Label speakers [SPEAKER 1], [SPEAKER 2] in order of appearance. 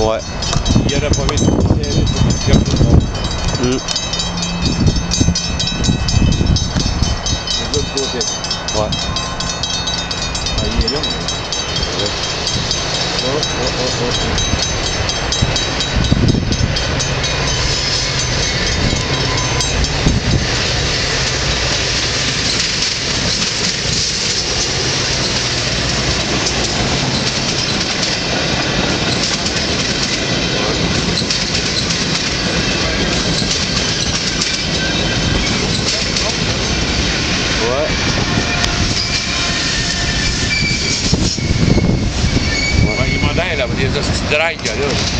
[SPEAKER 1] Ouais.
[SPEAKER 2] Il aurait pas mis de serré sur le cœur de monde.
[SPEAKER 1] Hum.
[SPEAKER 2] De l'autre côté.
[SPEAKER 1] Ouais.
[SPEAKER 2] Ah, il est là. mais- Oh, oh, oh, oh, Venemaa, siis las raiga.